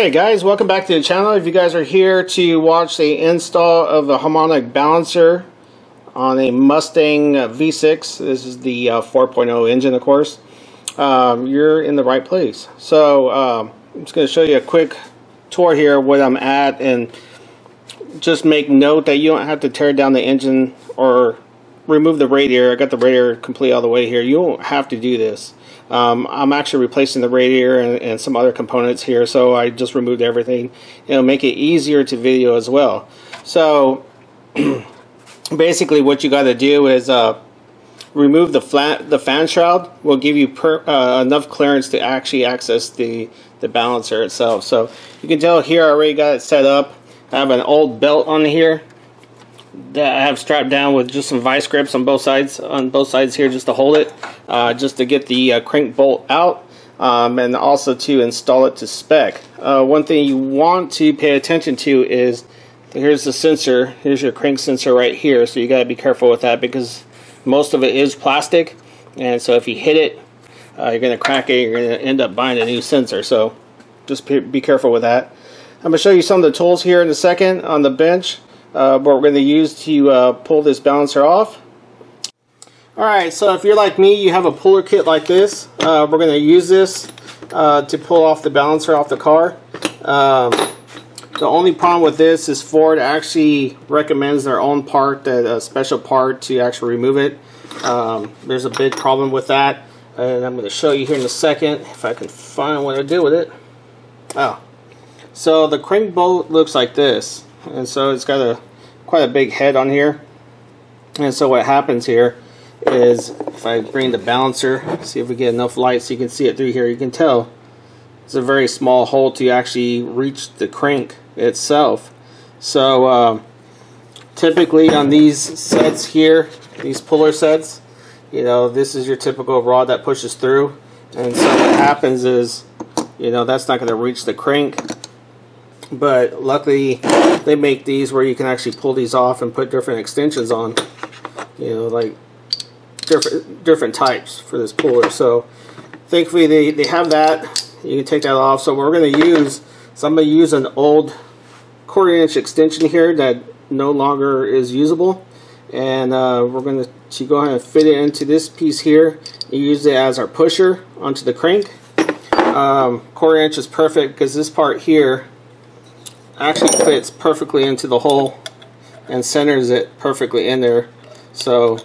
Hey guys, welcome back to the channel. If you guys are here to watch the install of the harmonic balancer on a Mustang V6, this is the uh, 4.0 engine of course, um, you're in the right place. So um, I'm just going to show you a quick tour here what I'm at and just make note that you don't have to tear down the engine or remove the radiator. I got the radiator complete all the way here. You don't have to do this. Um, I'm actually replacing the radiator and, and, some other components here, so I just removed everything. It'll make it easier to video as well. So basically what you got to do is uh, remove the flat the fan shroud will give you per, uh, enough clearance to actually access the the balancer itself so you can tell here I already got it set up I have an old belt on here that I have strapped down with just some vice grips on both sides on both sides here just to hold it uh, just to get the uh, crank bolt out um, and also to install it to spec. Uh, one thing you want to pay attention to is here's the sensor here's your crank sensor right here so you got to be careful with that because most of it is plastic and so if you hit it uh, you're going to crack it you're to end up buying a new sensor so just be careful with that. I'm going to show you some of the tools here in a second on the bench uh, what we're going to use to uh, pull this balancer off. Alright, so if you're like me, you have a puller kit like this. Uh, we're going to use this uh, to pull off the balancer off the car. Um, the only problem with this is Ford actually recommends their own part, a special part to actually remove it. Um, there's a big problem with that, and I'm going to show you here in a second if I can find what I do with it. Oh, so the crank bolt looks like this and so it's got a quite a big head on here. And so what happens here is if I bring the balancer see if we get enough light so you can see it through here. You can tell it's a very small hole to actually reach the crank itself. So uh, typically on these sets here these puller sets you know this is your typical rod that pushes through. And so what happens is you know that's not going to reach the crank but luckily they make these where you can actually pull these off and put different extensions on you know like different different types for this puller. So thankfully they, they have that. You can take that off. So we're going to use so I'm going to use an old quarter inch extension here that no longer is usable. And uh, we're going to go ahead and fit it into this piece here and use it as our pusher onto the crank. Um, quarter inch is perfect because this part here actually fits perfectly into the hole and centers it perfectly in there. So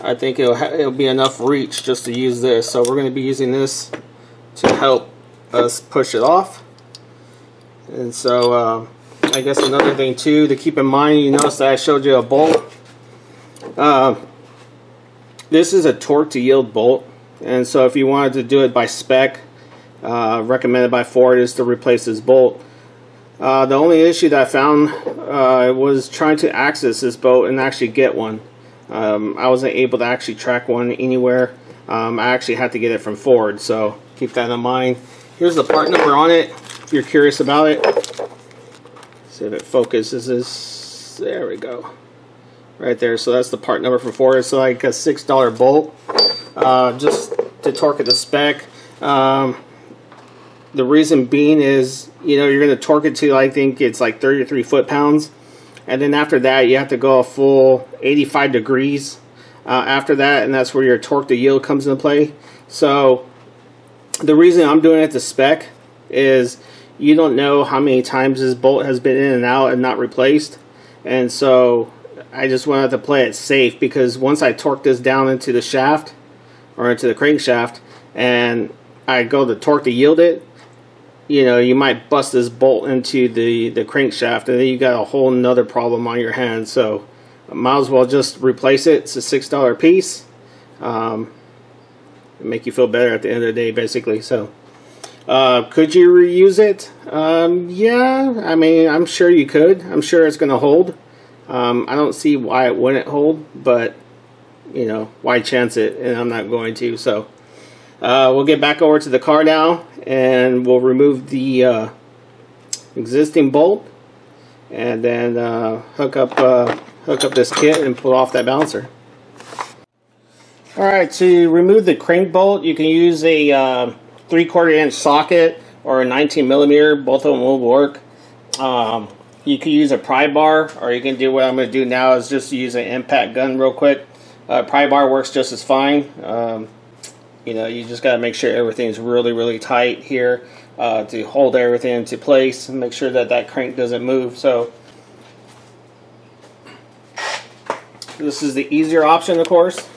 I think it'll, it'll be enough reach just to use this. So we're going to be using this to help us push it off. And so uh, I guess another thing too to keep in mind, you notice that I showed you a bolt. Uh, this is a torque to yield bolt. And so if you wanted to do it by spec, uh, recommended by Ford is to replace this bolt. Uh, the only issue that I found uh, was trying to access this boat and actually get one. Um, I wasn't able to actually track one anywhere. Um, I actually had to get it from Ford, so keep that in mind. Here's the part number on it, if you're curious about it. See if it focuses this. There we go. Right there, so that's the part number for Ford. It's like a $6 bolt, uh, just to torque it to spec. Um, the reason being is, you know, you're going to torque it to, I think it's like 33 foot-pounds. And then after that, you have to go a full 85 degrees uh, after that. And that's where your torque to yield comes into play. So the reason I'm doing it to spec is you don't know how many times this bolt has been in and out and not replaced. And so I just wanted to play it safe because once I torque this down into the shaft or into the crankshaft and I go to torque to yield it, you know, you might bust this bolt into the, the crankshaft and then you got a whole nother problem on your hands. So might as well just replace it. It's a $6 piece. Um, make you feel better at the end of the day, basically. So, uh, could you reuse it? Um, yeah, I mean, I'm sure you could. I'm sure it's going to hold. Um, I don't see why it wouldn't hold, but, you know, why chance it? And I'm not going to. So, uh, we'll get back over to the car now and we'll remove the uh, existing bolt and then uh, hook up uh, hook up this kit and pull off that balancer. Alright, to remove the crank bolt you can use a uh, 3 quarter inch socket or a 19 millimeter. Both of them will work. Um, you can use a pry bar, or you can do what I'm going to do now is just use an impact gun real quick. Uh, pry bar works just as fine. Um, you know, you just got to make sure everything's really, really tight here uh, to hold everything into place and make sure that that crank doesn't move. So this is the easier option, of course.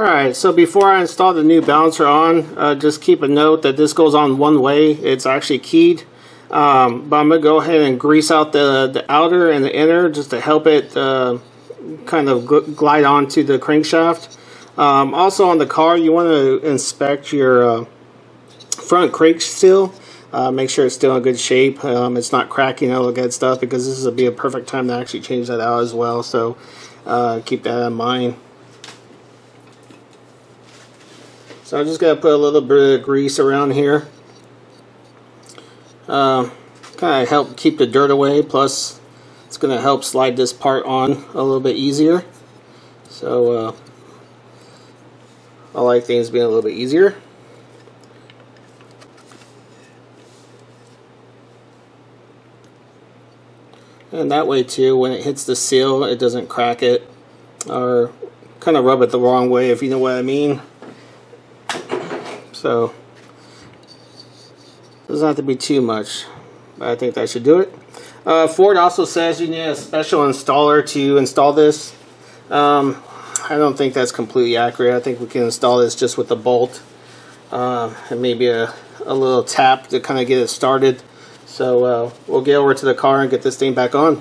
Alright, so before I install the new balancer on, uh, just keep a note that this goes on one way. It's actually keyed. Um, but I'm going to go ahead and grease out the, the outer and the inner just to help it uh, kind of glide onto the crankshaft. Um, also on the car, you want to inspect your uh, front crank seal. Uh, make sure it's still in good shape. Um, it's not cracking, all the good stuff, because this would be a perfect time to actually change that out as well. So uh, keep that in mind. So I'm just going to put a little bit of grease around here. Uh, kind of help keep the dirt away, plus it's going to help slide this part on a little bit easier. So uh, I like things being a little bit easier. And that way too, when it hits the seal, it doesn't crack it or kind of rub it the wrong way, if you know what I mean. So, doesn't have to be too much, but I think that should do it. Uh, Ford also says you need a special installer to install this. Um, I don't think that's completely accurate. I think we can install this just with a bolt uh, and maybe a, a little tap to kind of get it started. So uh, we'll get over to the car and get this thing back on.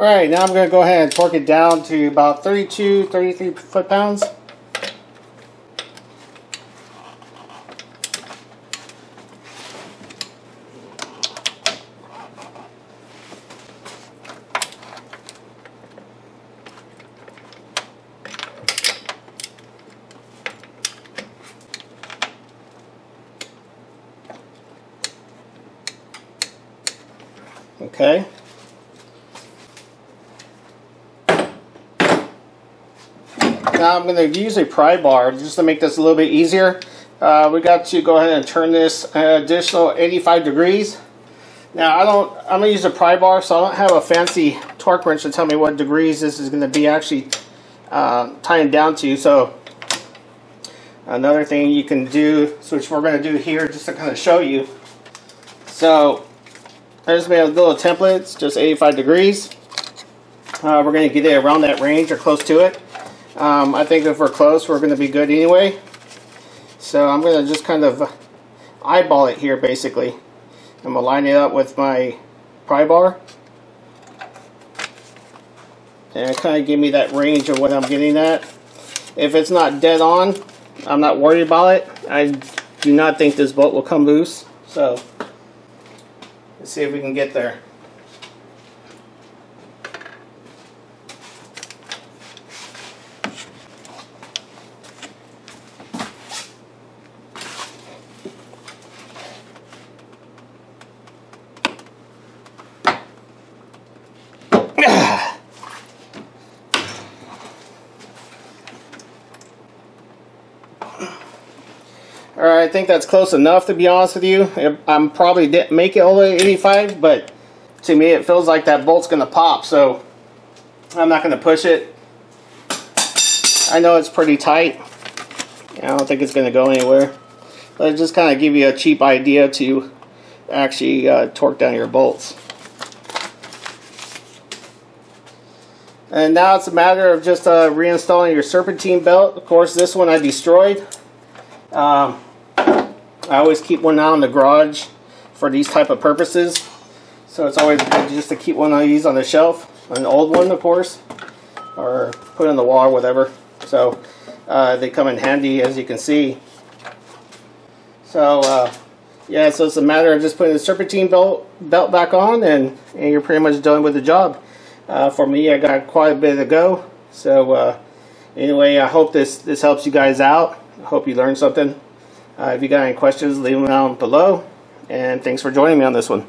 Alright, now I'm going to go ahead and torque it down to about 32, 33 foot-pounds. Okay. Now I'm going to use a pry bar just to make this a little bit easier. Uh, we got to go ahead and turn this an additional 85 degrees. Now I don't, I'm going to use a pry bar so I don't have a fancy torque wrench to tell me what degrees this is going to be actually uh, tying down to. So another thing you can do, which we're going to do here just to kind of show you. So I just made a little template, it's just 85 degrees. Uh, we're going to get it around that range or close to it. Um, I think if we're close, we're going to be good anyway. So I'm going to just kind of eyeball it here, basically. I'm going to line it up with my pry bar. And kind of give me that range of what I'm getting at. If it's not dead on, I'm not worried about it. I do not think this bolt will come loose. So, let's see if we can get there. Think that's close enough to be honest with you. I'm probably didn't make it all the way 85, but to me it feels like that bolt's going to pop, so I'm not going to push it. I know it's pretty tight. I don't think it's going to go anywhere. But just kind of give you a cheap idea to actually uh, torque down your bolts. And now it's a matter of just uh, reinstalling your serpentine belt. Of course, this one I destroyed. Um, I always keep one out in the garage for these type of purposes. So it's always good just to keep one of these on the shelf. An old one, of course. Or put in the wall or whatever. So uh, they come in handy, as you can see. So, uh, yeah, so it's a matter of just putting the serpentine belt, belt back on and, and you're pretty much done with the job. Uh, for me, I got quite a bit to go. So uh, anyway, I hope this, this helps you guys out. I hope you learned something. Uh, if you got any questions, leave them down below. And thanks for joining me on this one.